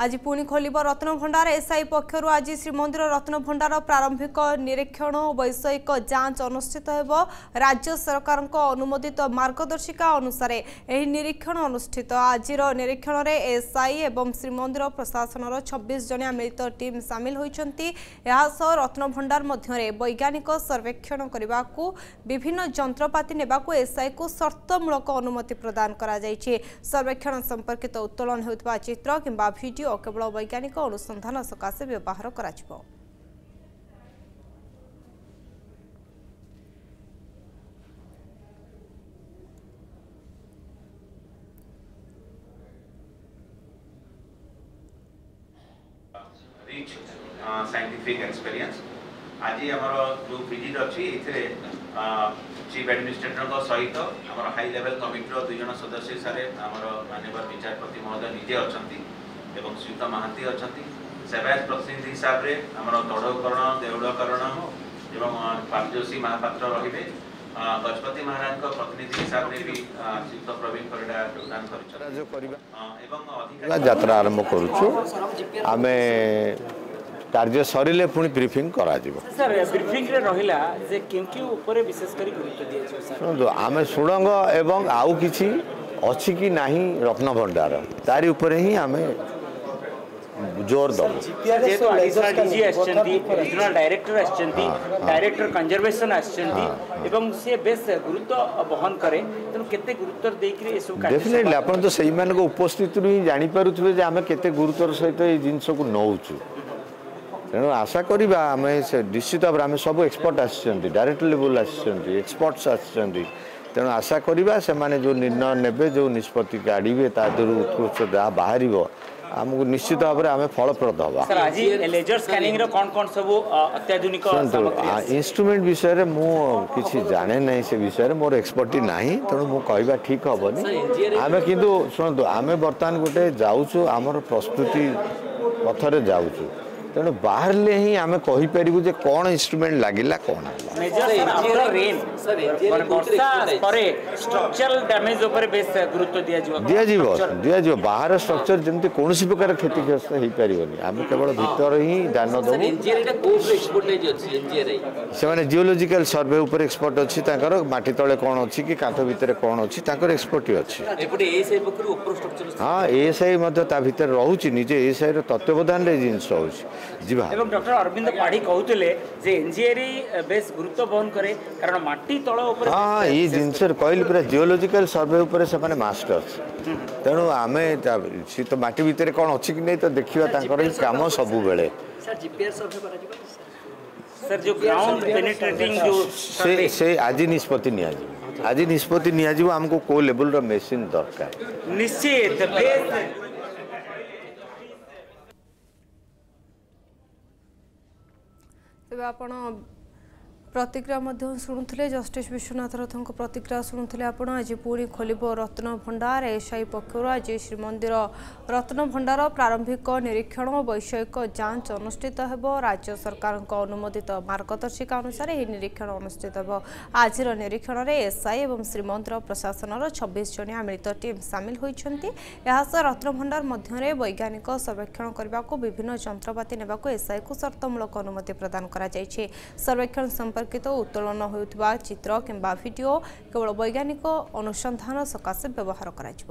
ଆଜି ପୁଣି ଖୋଲିବ ରତ୍ନଭଣ୍ଡାର ଏସ୍ଆଇ ପକ୍ଷରୁ ଆଜି ଶ୍ରୀମନ୍ଦିର ରତ୍ନଭଣ୍ଡାର ପ୍ରାରମ୍ଭିକ ନିରୀକ୍ଷଣ ଓ ବୈଷୟିକ ଯାଞ୍ଚ ଅନୁଷ୍ଠିତ ହେବ। ରାଜ୍ୟ ସରକାରଙ୍କ ଅନୁମୋଦିତ ମାର୍ଗଦର୍ଶିକା ଅନୁସାରେ ଏହି ନିରୀକ୍ଷଣ ଅନୁଷ୍ଠିତ। ଆଜିର ନିରୀକ୍ଷଣରେ ଏସ୍ଆଇ ଏବଂ ଶ୍ରୀମନ୍ଦିର ପ୍ରଶାସନର ଛବିଶ ଜଣିଆ ମିଳିତ ଟିମ୍ ସାମିଲ ହୋଇଛନ୍ତି। ଏହା ସହ ରତ୍ନଭଣ୍ଡାର ମଧ୍ୟରେ ବୈଜ୍ଞାନିକ ସର୍ବେକ୍ଷଣ କରିବାକୁ ବିଭିନ୍ନ ଯନ୍ତ୍ରପାତି ନେବାକୁ ଏସ୍ଆଇକୁ ସର୍ତ୍ତମୂଳକ ଅନୁମତି ପ୍ରଦାନ କରାଯାଇଛି। ସର୍ବେକ୍ଷଣ ସମ୍ପର୍କିତ ଉତ୍ତୋଳନ ହେଉଥିବା ଚିତ୍ର କିମ୍ବା ଭିଡିଓ କେବଳ ବୈଜ୍ଞାନିକ ଅନୁସନ୍ଧାନ ସକାଶେ ବ୍ୟବହାର କରାଯିବ। ସାଇଣ୍ଟିଫିକ୍ ଏକ୍ସପେରିଏନ୍ସ ଆଜି ଆମର ଯେଉଁ ଭିଜିଟ୍ ଅଛି ଏଥିରେ ଚିଫ୍ ଆଡମିନିଷ୍ଟ୍ରେଟରଙ୍କ ସହିତ ଆମର ହାଇ ଲେଭେଲ୍ କମିଟିର ଦୁଇ ଜଣ ସଦସ୍ୟ ହିସାବରେ ଆମର ମାନ୍ୟବର ବିଚାରପତି ମହୋଦୟ ନିଜେ ଅଛନ୍ତି। ଏବଂ ଶ୍ରୀତ ମହାନ୍ତି ଅଛନ୍ତି। ସେବାୟତ ପ୍ରତିନିଧି ହିସାବରେ ଆମର ତଡ଼ଉକରଣ ଦେଉଳକରଣ ଏବଂ ପାରଜୋଶୀ ମହାପାତ୍ର ରହିବେ। ଗଜପତି ମହାରାଜଙ୍କ ପ୍ରତିନିଧି ହିସାବରେ ବି ଶ୍ରୀତ ପ୍ରବୀଣ ପରିଡ଼ା ଯୋଗଦାନ କରିଛନ୍ତି। ଯୋଗାଯୋଗ କରିବା। ଏବଂ ହେଲା ଅଧିକାରୀ ଯାତ୍ରା ଆରମ୍ଭ କରୁଛୁ। ଆମେ କାର୍ଯ୍ୟ ସରିଲେ ପୁଣି ବ୍ରିଫିଂ କରାଯିବ। ସାର୍ ବ୍ରିଫିଂରେ ରହିଲା ଯେ କେଉଁ କେଉଁ ଉପରେ ବିଶେଷ କରି ଗୁରୁତ୍ୱ ଦିଆଯିବ ସାର୍? ଶୁଣନ୍ତୁ ଆମେ ସୁଡ଼ଙ୍ଗ ଏବଂ ଆଉ କିଛି ଅଛି କି ନାହିଁ ରତ୍ନଭଣ୍ଡାର। ତାରି ଉପରେ ହିଁ ଆମେ ଜୋର ଦେବୁ ଯେହେତୁ ଆଡିସନାଲ ଡିଜି ଆସିଛନ୍ତି ରିଜନାଲ ଡାଇରେକ୍ଟର ଆସିଛନ୍ତି ଡାଇରେକ୍ଟର କନଜରଭେସନ ଆସିଛନ୍ତି ଏବଂ ସେ ବେଶ ଗୁରୁତ୍ୱ ବହନ କରେ ତେଣୁ କେତେ ଗୁରୁତ୍ୱ ଦେଇକରି ଏସବୁ କାର୍ଯ୍ୟ ଡେଫିନେଟଲି ଆପଣ ତ ସେଇମାନଙ୍କ ଉପସ୍ଥିତିରୁ ହିଁ ଜାଣିପାରୁଥିବେ ଯେ ଆମେ କେତେ ଗୁରୁତ୍ୱର ସହିତ ଏଇ ଜିନିଷକୁ ନେଉଛୁ ତେଣୁ ଆଶା କରିବା ଆମେ ସେ ନିଶ୍ଚିତ ଭାବରେ ଆମେ ସବୁ ଏକ୍ସପର୍ଟ ଆସିଛନ୍ତି ଡାଇରେକ୍ଟର ଲେବୁଲ ଆସିଛନ୍ତି ଏକ୍ସପର୍ଟସ୍ ଆସିଛନ୍ତି ତେଣୁ ଆଶା କରିବା ସେମାନେ ଯେଉଁ ନିର୍ଣ୍ଣୟ ନେବେ ଯେଉଁ ନିଷ୍ପତ୍ତି କାଢ଼ିବେ ତା ଦେହରୁ ଉତ୍କୃଷ୍ଟ ଯାହା ବାହାରିବ ଆମକୁ ନିଶ୍ଚିତ ଭାବରେ ଆମେ ଫଳପ୍ରଦ ହେବା। ସାର୍ ଆଜି ଲେଜର ସ୍କାନିଂର କ'ଣ କ'ଣ ସବୁ ଅ, ଅତ୍ୟାଧୁନିକ ଶୁଣନ୍ତୁ ସାମଗ୍ରୀ ଆସିଛି? ଇନଷ୍ଟ୍ରୁମେଣ୍ଟ ବିଷୟରେ ମୁଁ କିଛି ଜାଣେ ନାହିଁ ସେ ବିଷୟରେ ମୋର ଏକ୍ସପର୍ଟି ନାହିଁ ତେଣୁ ମୁଁ କହିବା ଠିକ୍ ହେବନି। ଆମେ କିନ୍ତୁ ଶୁଣନ୍ତୁ ଆମେ ବର୍ତ୍ତମାନ ଗୋଟେ ଯାଉଛୁ ଆମର ପ୍ରସ୍ତୁତି ପଥରେ ଯାଉଛୁ। ତେଣୁ ବାହାରିଲେ ହିଁ ଆମେ କହିପାରିବୁ ଯେ କ'ଣ ଇନଷ୍ଟ୍ରୁମେଣ୍ଟ ଲାଗିଲା କ'ଣ ହେଲା ମେଜର ସାର୍ ଆଫ୍ଟର ରେନ୍ ମାନେ ବର୍ଷା ପରେ ଷ୍ଟ୍ରକ୍ଚରାଲ ଡ୍ୟାମେଜ ଉପରେ ବେଶ ଗୁରୁତ୍ୱ ଦିଆଯିବ। ଦିଆଯିବ Structure- ଦିଆଯିବ। ବାହାର ଷ୍ଟ୍ରକ୍ଚର ଯେମିତି କୌଣସି ପ୍ରକାର କ୍ଷତିଗ୍ରସ୍ତ ହେଇପାରିବନି। ଆମେ କେବଳ ଭିତରେ ହିଁ ଧ୍ୟାନ ଦେବୁ। ଏନଜିଆରଟା କୋଉଠି ଏକ୍ସପୋର୍ଟେଜ ଅଛି ଏନଜିଆରଆଇ ସେମାନେ ଜିଓଲୋଜିକାଲ ସର୍ଭେ ଉପରେ ଏକ୍ସପର୍ଟ ଅଛି ତାଙ୍କର ମାଟି ତଳେ କ'ଣ ଅଛି କି କାନ୍ଥ ଭିତରେ କ'ଣ ଅଛି ତାଙ୍କର ଏକ୍ସପର୍ଟି ଅଛି। ଏପଟେ ଏଏସଆଇ ପକ୍ଷରୁ ଉପର ଷ୍ଟ୍ରକ୍ଚର ହଁ ଏଏସ୍ଆଇ ମଧ୍ୟ ତା ଭିତରେ ରହୁଛି। ନିଜେ ଏଏସ୍ଆଇର ତତ୍ତ୍ୱାବଧାନରେ ଏ ଜିନିଷ ହେଉଛି ଯିବା। ଏବଂ ଡକ୍ଟର ଅରବିନ୍ଦ ପାଢ଼ୀ କହୁଥିଲେ ଯେ ଏନଜିଆରି ବେଶ ଗୁରୁତ୍ୱ ବହନ କରେ କାରଣ ମାଟି ତଳ ଉପରେ ହଁ ଏଇ ଜିନିଷରେ କହିଲି ପୁରା ଜିଓଲୋଜିକାଲ ସର୍ଭେ ଉପରେ ସେମାନେ ମାଷ୍ଟର୍ସ ତେଣୁ ଆମେ ତା- ସେ ତ ମାଟି ଭିତରେ କ'ଣ ଅଛି କି ନାହିଁ ତ ଦେଖିବା ତାଙ୍କର ହିଁ କାମ ସବୁବେଳେ। ସାର୍ ଜିପିଆର ସର୍ଭେ କରାଯିବ ସାର୍ ଯୋଉ ଗ୍ରାଉଣ୍ଡ ପେନିଟ୍ରେଟିଂ ଯୋଉ ସେ ସେ ଆଜି ନିଷ୍ପତ୍ତି ନିଆଯିବ। ଆଜି ନିଷ୍ପତ୍ତି ନିଆଯିବ ଆମକୁ କେଉଁ ଲେବୁଲର ମେସିନ୍ ଦରକାର। ନିଶ୍ଚିତ ତେବେ ଆପଣ ପ୍ରତିକ୍ରିୟା ମଧ୍ୟ ଶୁଣୁଥିଲେ ଜଷ୍ଟିସ୍ ବିଶ୍ୱନାଥ ରଥଙ୍କ ପ୍ରତିକ୍ରିୟା ଶୁଣୁଥିଲେ ଆପଣ। ଆଜି ପୁଣି ଖୋଲିବ ରତ୍ନ ଭଣ୍ଡାର ଏସ୍ଆଇ ପକ୍ଷରୁ ଆଜି ଶ୍ରୀମନ୍ଦିର ରତ୍ନ ଭଣ୍ଡାର ପ୍ରାରମ୍ଭିକ ନିରୀକ୍ଷଣ ଓ ବୈଷୟିକ ଯାଞ୍ଚ ଅନୁଷ୍ଠିତ ହେବ। ରାଜ୍ୟ ସରକାରଙ୍କ ଅନୁମୋଦିତ ମାର୍ଗଦର୍ଶିକା ଅନୁସାରେ ଏହି ନିରୀକ୍ଷଣ ଅନୁଷ୍ଠିତ ହେବ। ଆଜିର ନିରୀକ୍ଷଣରେ ଏସ୍ଆଇ ଏବଂ ଶ୍ରୀମନ୍ଦିର ପ୍ରଶାସନର ଛବିଶ ଜଣିଆ ମିଳିତ ଟିମ୍ ସାମିଲ ହୋଇଛନ୍ତି। ଏହା ସହ ରତ୍ନଭଣ୍ଡାର ମଧ୍ୟରେ ବୈଜ୍ଞାନିକ ସର୍ବେକ୍ଷଣ କରିବାକୁ ବିଭିନ୍ନ ଯନ୍ତ୍ରପାତି ନେବାକୁ ଏସ୍ଆଇକୁ ସର୍ତ୍ତମୂଳକ ଅନୁମତି ପ୍ରଦାନ କରାଯାଇଛି। ସର୍ବେକ୍ଷଣ ସମ୍ପର୍କିତ ଉତ୍ତୋଳନ ହେଉଥିବା ଚିତ୍ର କିମ୍ବା ଭିଡିଓ କେବଳ ବୈଜ୍ଞାନିକ ଅନୁସନ୍ଧାନ ସକାଶେ ବ୍ୟବହାର କରାଯିବ।